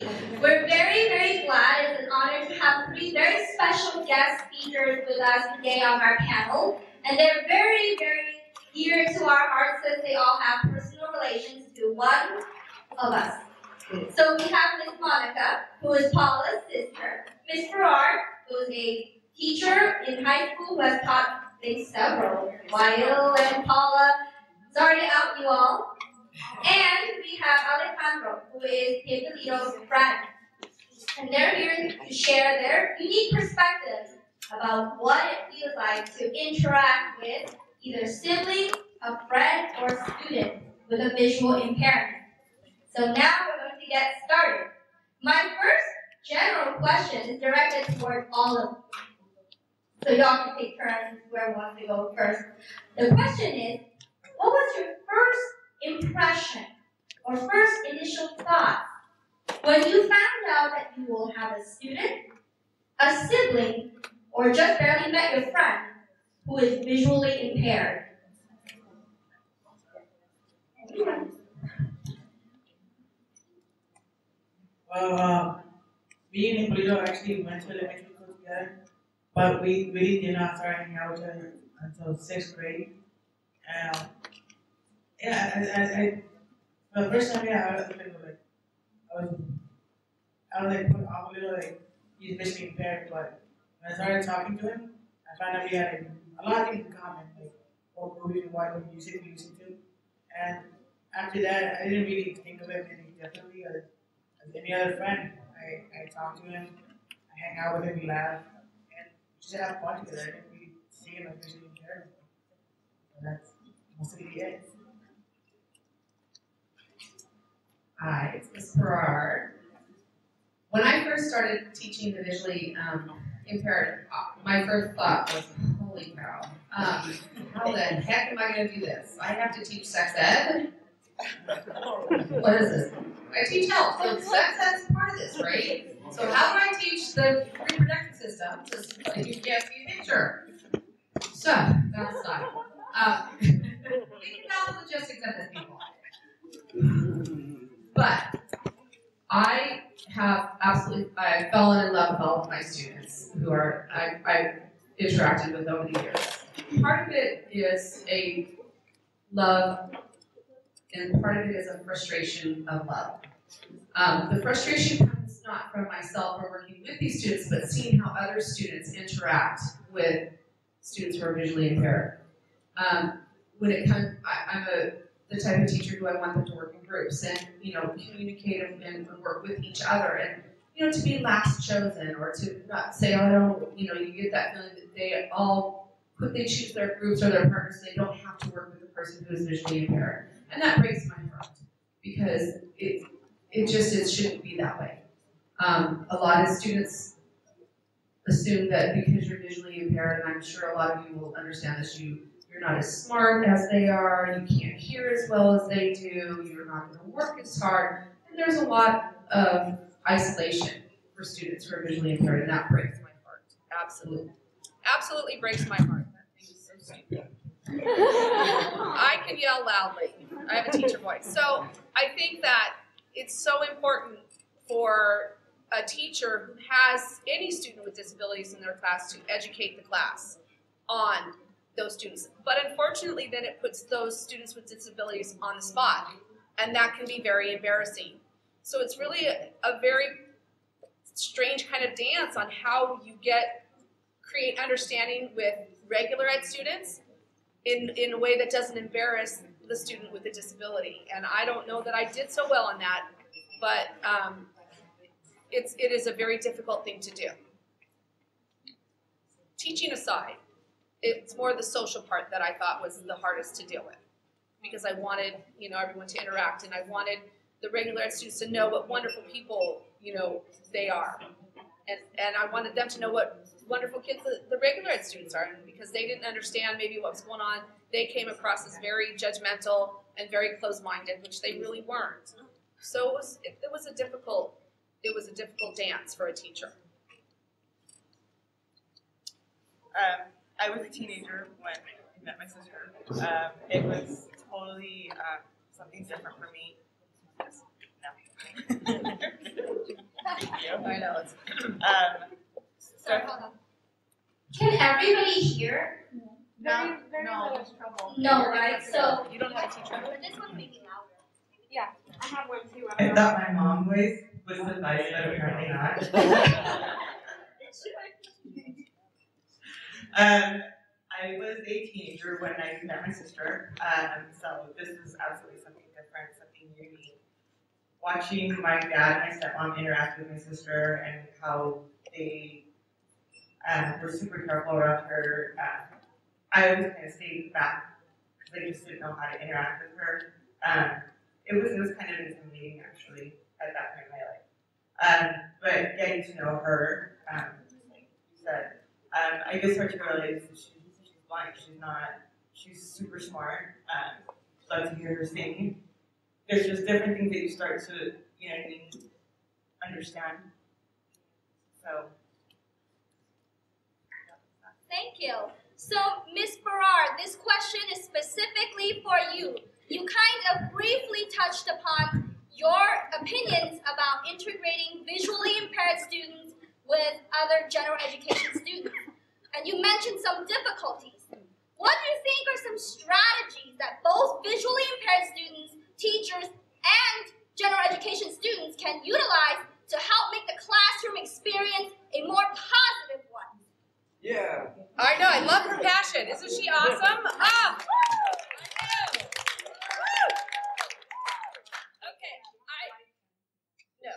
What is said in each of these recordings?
We're very, very glad. It's an honor to have three very special guest speakers with us today on our panel. And they're very, very dear to our hearts since they all have personal relations to one of us. So we have Miss Monica, who is Paula's sister, Miss Farrar, who is a teacher in high school who has taught I think several, Lyle and Paula. Sorry to out you all. And we have Alejandro, who is Hippolito's friend. And they're here to share their unique perspectives about what it feels like to interact with either sibling, a friend, or a student with a visual impairment. So now we're going to get started. My first general question is directed toward all of you. So y'all can take turns, whoever wants to go first. The question is, what was your first impression or first initial thought when you found out that you will have a student, a sibling, or just barely met your friend who is visually impaired? Well, uh, me and Hippolito actually went to elementary school together, but we really did not start hanging out other until sixth grade. And yeah, I, I, I, the first time, yeah, I was like, like I was, I was like off a little, like he's visually impaired, but when I started talking to him, I found out we had like, a lot of things in common, like what movies and what music we listen to, and after that, I didn't really think of him any differently as, as any other friend. I, I talk to him, I hang out with him, we laugh, and we just have fun together. I didn't really see him as visually impaired. So that's mostly it. Hi, it's Ms. Farrar. When I first started teaching the visually um, impaired, uh, my first thought was, holy cow, um, how the heck am I going to do this? I have to teach sex ed? What is this? I teach health, so sex ed is part of this, right? So how do I teach the reproductive system? Just like you get the picture. So, that's not. Um, we can know the logistics of this. But I have absolutely, I've fallen in love with all of my students who are, I, I've interacted with over the years. Part of it is a love, and part of it is a frustration of love. Um, the frustration comes not from myself or working with these students, but seeing how other students interact with students who are visually impaired. Um, when it comes, I, I'm a the type of teacher do I want them to work in groups and, you know, communicate and, and work with each other and, you know, to be last chosen or to not say, oh, no, you know, you get that feeling that they all quickly choose their groups or their partners so they don't have to work with the person who is visually impaired. And that breaks my heart because it, it just it shouldn't be that way. Um, a lot of students assume that because you're visually impaired, and I'm sure a lot of you will understand this, you you're not as smart as they are, you can't hear as well as they do, you're not going to work as hard, and there's a lot of isolation for students who are visually impaired, and that breaks my heart. Absolutely. Absolutely breaks my heart. That thing is so stupid. I can yell loudly. I have a teacher voice. So I think that it's so important for a teacher who has any student with disabilities in their class to educate the class on those students. But unfortunately, then it puts those students with disabilities on the spot, and that can be very embarrassing. So it's really a, a very strange kind of dance on how you get create understanding with regular ed students in, in a way that doesn't embarrass the student with a disability. And I don't know that I did so well on that, but um, it's, it is a very difficult thing to do. Teaching aside, it's more the social part that I thought was the hardest to deal with because I wanted, you know, everyone to interact and I wanted the regular ed students to know what wonderful people, you know, they are. And, and I wanted them to know what wonderful kids the, the regular ed students are. And because they didn't understand maybe what was going on, they came across as very judgmental and very closed-minded, which they really weren't. So it was, it, it was a difficult, it was a difficult dance for a teacher. Um, I was a teenager when I met my sister. Um, it was totally um, something different for me. Just, no. I know, Um, Sorry, hold on. Can everybody hear? no, Very no. little trouble. No, right? So you don't have a teacher. But this one make it louder. I have one too. I thought my mom voice was suffice, but apparently not. Um, I was a teenager when I met my sister, um, so this is absolutely something different, something unique. Watching my dad and my stepmom interact with my sister and how they um, were super careful around her, uh, I always kind of stayed back because I just didn't know how to interact with her. Um, it was it was kind of intimidating actually at that point in my life. Um, but getting to know her, um, like you said, um, I guess particularly since she's, she's blind, she's not, she's super smart. Um, love to hear her sing. There's just different things that you start to, you know, what I mean, understand. So. Thank you. So, Ms. Farrar, this question is specifically for you. You kind of briefly touched upon your opinions about integrating visually impaired students with other general education students. And you mentioned some difficulties. What do you think are some strategies that both visually impaired students, teachers, and general education students can utilize to help make the classroom experience a more positive one? Yeah. I know, I love her passion. Isn't she awesome? Ah! I know. Okay, I, no,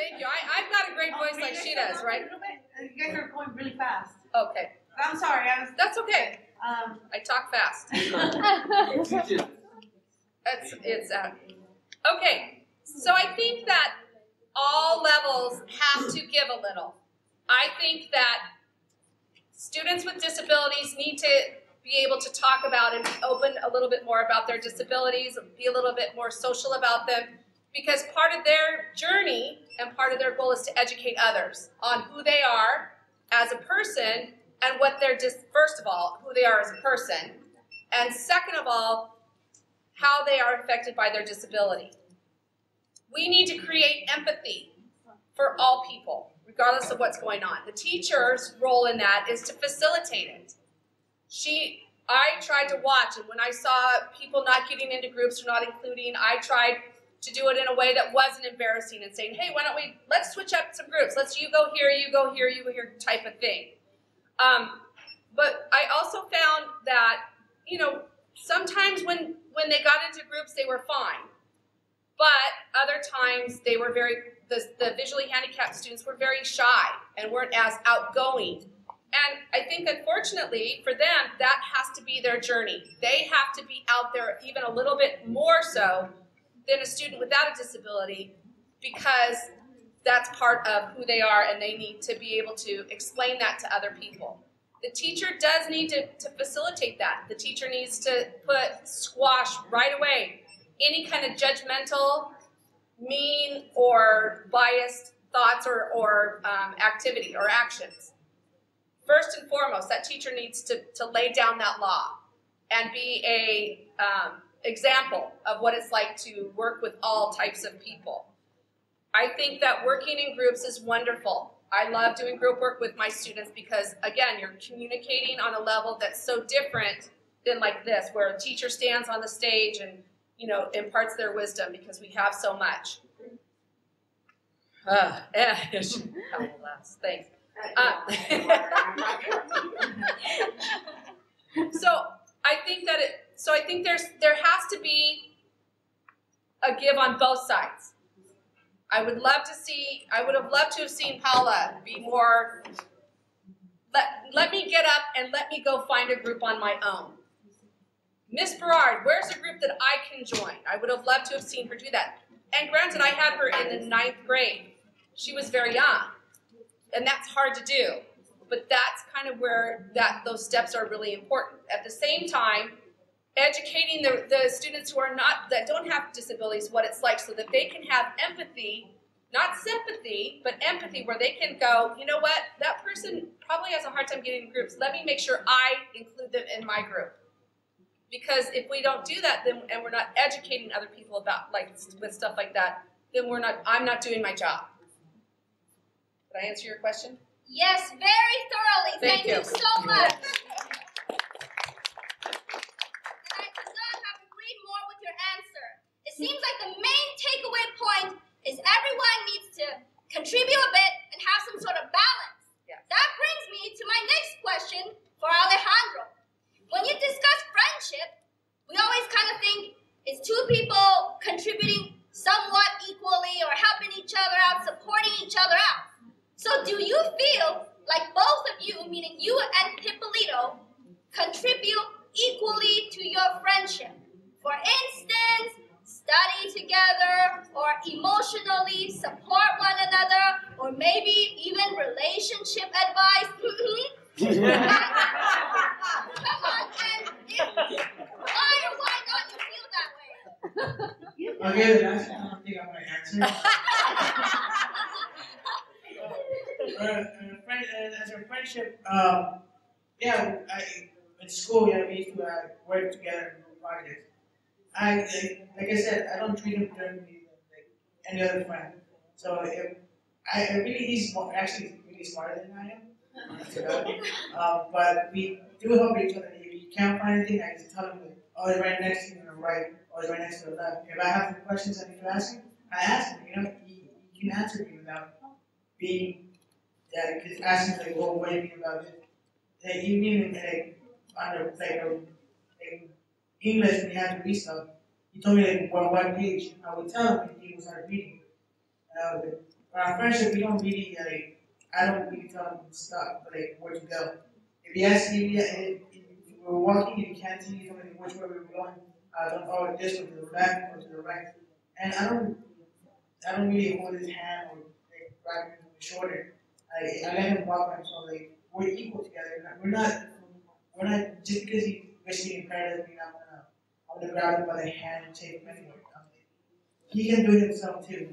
thank you. I, I've got a great voice like she does, right? You guys are going really fast. Okay, I'm sorry, I was, that's okay. um, I talk fast. It's, it's, uh, okay, so I think that all levels have to give a little. I think that students with disabilities need to be able to talk about and be open a little bit more about their disabilities, be a little bit more social about them, because part of their journey and part of their goal is to educate others on who they are as a person and what they're just, first of all, who they are as a person, and second of all, how they are affected by their disability. We need to create empathy for all people, regardless of what's going on. The teacher's role in that is to facilitate it. She, I tried to watch, and when I saw people not getting into groups or not including, I tried to do it in a way that wasn't embarrassing and saying, hey, why don't we, let's switch up some groups. Let's you go here, you go here, you go here type of thing. Um, but I also found that, you know, sometimes when when they got into groups they were fine but other times they were very the, the visually handicapped students were very shy and weren't as outgoing and i think unfortunately for them that has to be their journey they have to be out there even a little bit more so than a student without a disability because that's part of who they are and they need to be able to explain that to other people the teacher does need to, to facilitate that. The teacher needs to put squash right away any kind of judgmental, mean, or biased thoughts or, or um, activity or actions. First and foremost, that teacher needs to, to lay down that law and be a um, example of what it's like to work with all types of people. I think that working in groups is wonderful. I love doing group work with my students because, again, you're communicating on a level that's so different than like this, where a teacher stands on the stage and, you know, imparts their wisdom because we have so much. Uh, yeah, thanks. Uh, so I think that it. So I think there's there has to be a give on both sides. I would love to see, I would have loved to have seen Paula be more, let, let me get up and let me go find a group on my own. Miss Berard, where's a group that I can join? I would have loved to have seen her do that. And granted, I had her in the ninth grade. She was very young. And that's hard to do. But that's kind of where that those steps are really important. At the same time, educating the, the students who are not that don't have disabilities what it's like so that they can have empathy not sympathy but empathy where they can go you know what that person probably has a hard time getting in groups let me make sure i include them in my group because if we don't do that then and we're not educating other people about like with stuff like that then we're not i'm not doing my job Did I answer your question? Yes, very thoroughly. Thank Thank, you. you. so much. And I could not have agreed more with your answer. It seems like the main takeaway point is everyone needs to contribute a bit and have some sort of balance. Yes. That brings me to my next question for Alejandro. When you discuss friendship, we always kind of think it's two people contributing somewhat equally or helping each other out, supporting each other out. So do you feel like both of you, meaning you and Hippolito, contribute equally to your friendship? For instance, study together or emotionally support one another or maybe even relationship advice. Come on, and if, why or why not you feel that way? Okay, one, I don't think I'm gonna answer. uh, uh, friend, uh, as a friendship, um, yeah, I, in school, yeah, we used to uh, work together and do projects. I, like, like I said, I don't treat him differently than like any other friend. So if, I, I really, he's more, actually really smarter than I am. So, uh, but we do help each other. If you can't find anything, I just tell him, like, oh, it's right next to you on the right, or it's right next to the left. If I have some questions I need to ask him, I ask him. You know, he, he can answer me without being, yeah, just asking like, well, what do you mean about this? Like, even like under like, a, like English he had to read stuff, he told me like one one page. I would tell him and he would start reading. And our friendship, we don't really like. I don't really tell him stuff, but like where to go. If he asks me, if, we're walking and he can't see somebody which way we're going, I don't oh this way to the left or to the right. And I don't, I don't really hold his hand or like grab him on the shoulder. I, I let him walk by himself. Like we're equal together. We're not, we're not just because he wishes me in prayer doesn't mean I'm gonna, I'm gonna grab him by the hand and take him anywhere. He can do it himself too.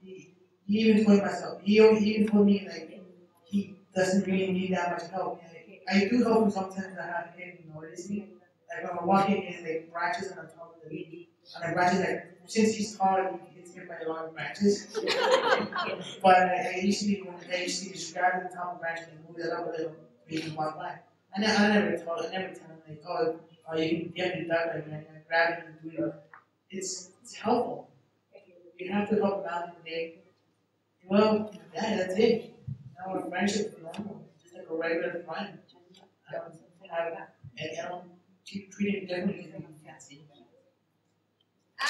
He, he even told myself. He, he even told me like he doesn't really need that much help. And, like, I do help him sometimes. I have him notice me. Like when I'm walking, in like branches on top of the leaf, and the branches like since he's tall, he gets hit by a lot of branches. but I, I usually when I usually just grab the top of the branch and move it up a little, he can walk by. And I, never told, I never tell him like, oh, oh you can get me that like, I grab it and do it. It's it's helpful. You have to help him out in the day. Well, yeah, that's it. Now our friendship is normal, just like a regular friend. I don't have, and I don't treat treat him differently than you can't see. Ah.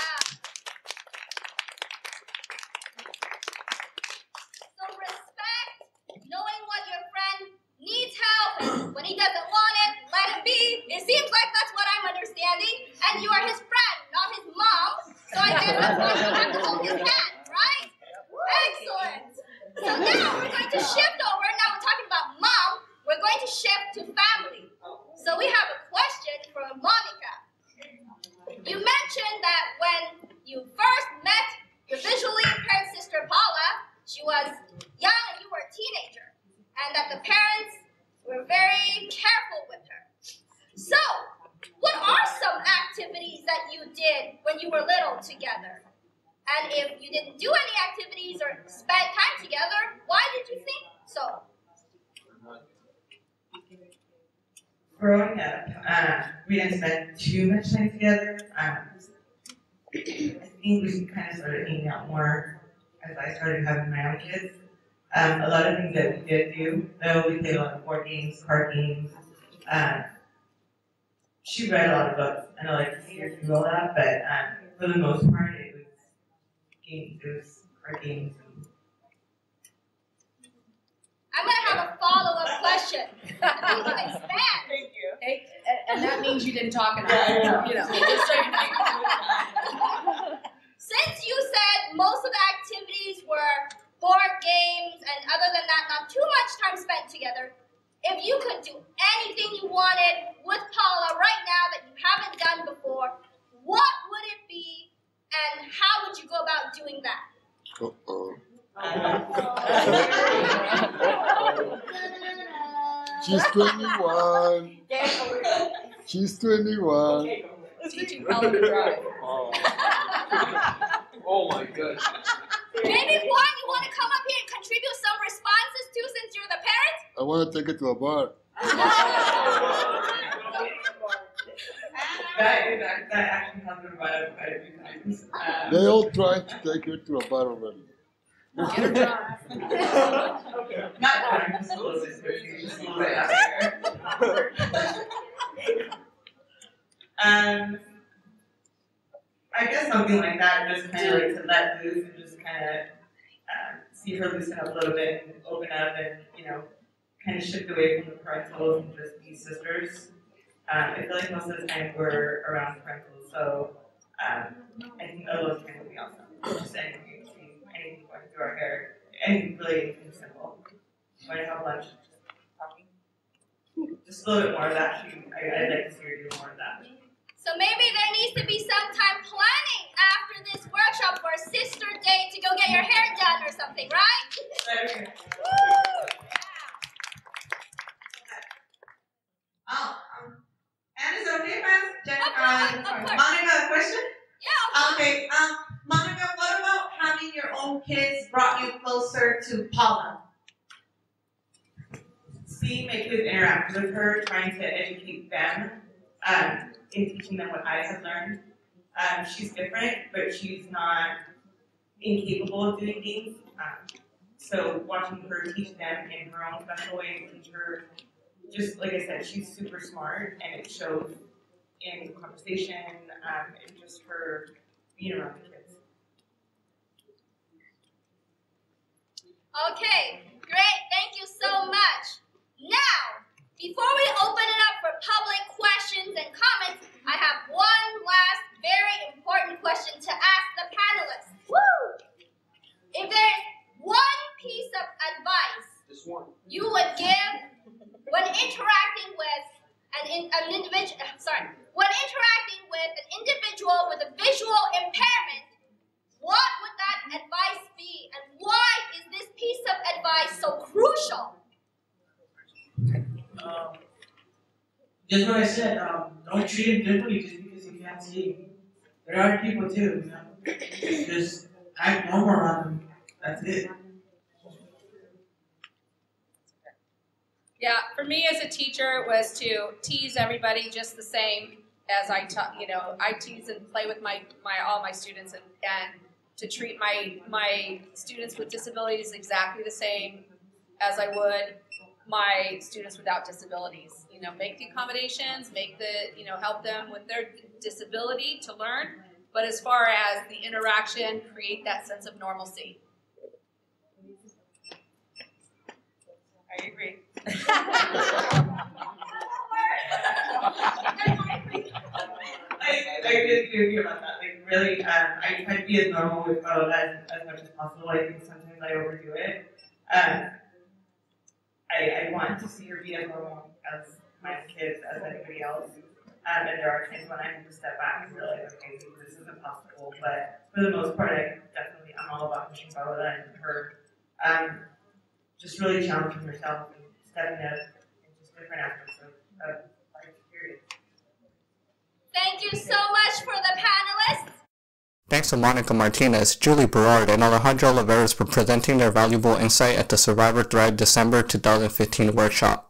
So respect, knowing what your friend needs help, and when he doesn't want it, let him be. It seems like that's what I'm understanding. And you are his friend, not his mom. Right? Excellent. So now we're going to shift over. Now we're talking about mom. We're going to shift to family. So we have a question from Monica. You mentioned that when you first met your visually impaired sister Paula, she was young and you were a teenager, and that the parents were very careful with her. So, what are some activities that you did when you were little together? And if you didn't do any activities or spend time together, why did you think so? growing up, um, we didn't spend too much time together. Um, I think we kind of started hanging out more as I started having my own kids. Um, a lot of things that we did do, though, we played a lot of board games, card games. Um, she read a lot of books. I know, like, her do all that, but um, for the most part, it was games, it was card games. And I'm gonna have a follow-up question. You. Thank you. Hey, and that means you didn't talk enough, you know, you know. Since you said most of the activities were board games and other than that, not too much time spent together, if you could do anything you wanted with Paula right now that you haven't done before, what would it be and how would you go about doing that? Uh-oh. She's 21. She's 21. Teaching Paula to drive. Oh. oh my goodness. Maybe one, you want to come up here and contribute some responses I want to take it to a bar. That is, that actually has been quite a few times. Um, They all tried to take her to a bar already. Not during the school system, just a little bit after. Um, I guess something like that, just kind of like to let loose and just kind of um, see her loosen up a little bit and open up and you know, kind of shift away from the parentals and just be sisters. Um, I feel like most of the time we're around the parentals, so um, I think a little time would be awesome. Just anything, anything going through our hair, anything really anything simple. Might have lunch, just talking. Just a little bit more of that. She, I, I'd like to see her do more of that. So maybe there needs to be some time planning after this workshop for Sister Day to go get your hair done or something, right? Oh, um, and is it okay if I ask Jen, Of course, uh, of course. Monica a question? Yeah. Okay, um, Monica, what about having your own kids brought you closer to Paula? Seeing my kids interact with her, trying to educate them, um, in teaching them what I have learned. Um, she's different, but she's not incapable of doing things. Um, so watching her teach them in her own special way, teach her, just like I said, she's super smart and it shows in conversation, um, and just her being around the kids. Okay, great. Thank you so much. Now, before we open it up for public questions and comments, I have one last very important question to ask the panelists. Woo! If there's one piece of advice you would give when interacting with an, in, an individual, sorry, when interacting with an individual with a visual impairment, what would that advice be, and why is this piece of advice so crucial? Um, just what I said, um, don't treat him differently just because you can't see. There are people too, you know. Just act normal around them. That's it. Yeah, for me as a teacher, it was to tease everybody just the same as I taught. You know, I tease and play with my, my all my students, and, and to treat my my students with disabilities exactly the same as I would my students without disabilities. You know, make the accommodations, make the you know help them with their disability to learn, but as far as the interaction, create that sense of normalcy. I agree. I, I really do agree about that. Like, really, um, I try to be as normal with Paola as, as much as possible. I think sometimes I overdo it. Um, I, I want to see her be as normal as my kids, as anybody else. Um, and there are times when I have to step back and realize, okay, this isn't possible. But for the most part, I definitely, I'm all about pushing Paola and her, um, just really challenging herself and stepping up in just different aspects of, of life, period. Thank you so much for the panelists. Thanks to Monica Martinez, Julie Berard, and Alejandro Oliveras for presenting their valuable insight at the Survive or Thrive December 2015 workshop.